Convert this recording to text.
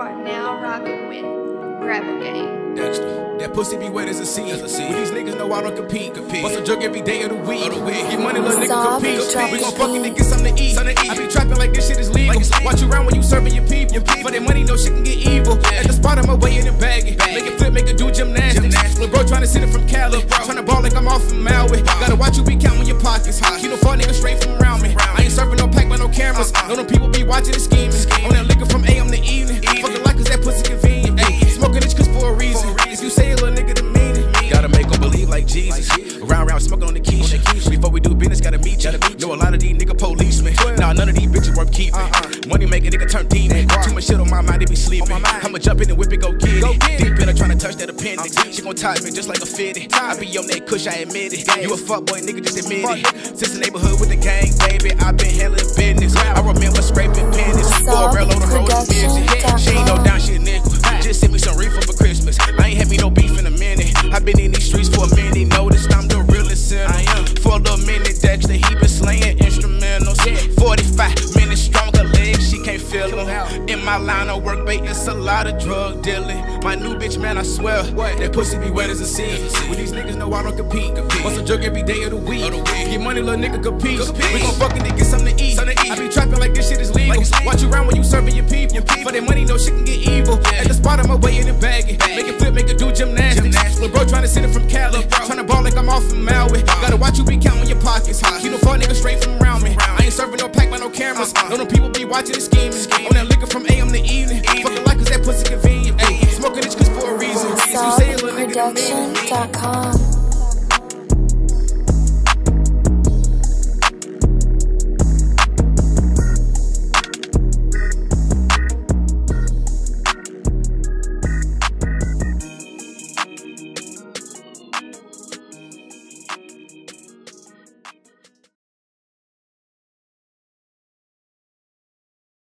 are now rocking with Gravel Gang. Dexter. That pussy be wet as a sea. As a sea. When these niggas know I don't compete. compete. Bust a drug every day of the week. Of the week. Get money, little nigga Soft compete. drop We gon' the fuck it beat. to get something to eat. Something to eat. I be trapping like this shit is legal. Like legal. Watch you around when you serving your people. Your people. For that money, no shit can get evil. At the spot, I'm away in and bag it. Make it flip, make it do gymnastics. gymnastics. Lil' bro trying to send it from Cali. Trying to ball like I'm off from Maui. Gotta watch you be counting your pockets. Keep no fuck niggas straight from around me. I ain't serving no pack with no cameras. Uh-uh. Know them people be watching and scheming. On that liquor from AM to evening. Round round smoking on the quiche. Before we do business, gotta meet you. Know a lot of these nigga policemen. Nah, none of these bitches worth keeping. Uh-uh. Money making nigga turn demon. Too much shit on my mind, they be sleeping. I'ma jump in and whip it, go get it. Deep in her trying to touch that appendix. Uh-huh. She gon' tie me just like a fitted. I be on that kush, I admit it. You a fuck boy, nigga, just admit it. Since the neighborhood with the gang, baby, I been handling business. I remember In my line of work, babe, it's a lot of drug dealing. My new bitch, man, I swear, what? that pussy be wet as a sea. When these niggas know I don't compete. Bust a drug every day of the week. Get money, little nigga compete. We gon' fuck it to get something to eat. I be trapping like this shit is legal. Watch you around when you serving your people. For that money, no shit can get evil. At the spot, I'm away in and bag it. Make it flip, make it do gymnastics. Lil' bro trying to send it from Cali. Trying to ball like I'm off from Maui. Gotta watch you be counting your pockets. Keep no fuck like